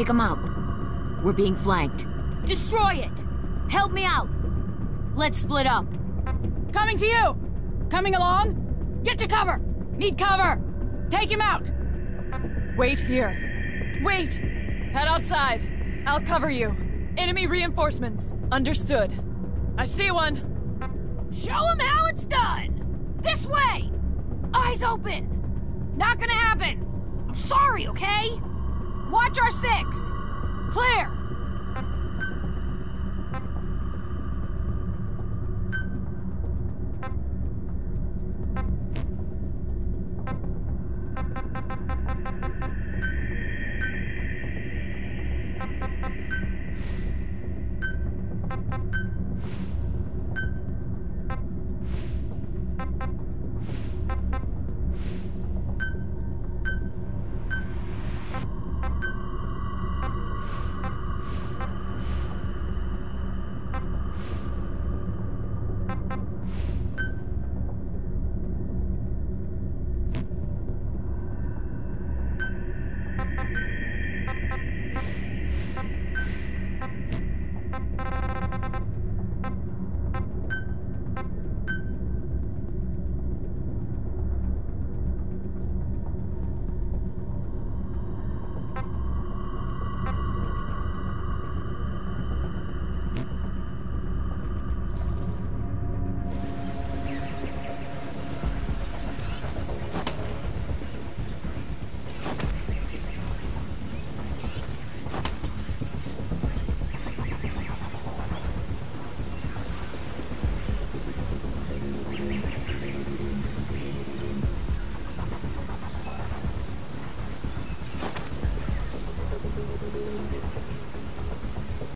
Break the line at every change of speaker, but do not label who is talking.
Take them out. We're being flanked. Destroy it! Help me out! Let's split up.
Coming to you! Coming along? Get to cover! Need cover! Take him out!
Wait here. Wait! Head outside. I'll cover you. Enemy reinforcements. Understood. I see one.
Show him how it's done! This way! Eyes open! Not gonna happen! I'm sorry, okay? Watch our six! Clear!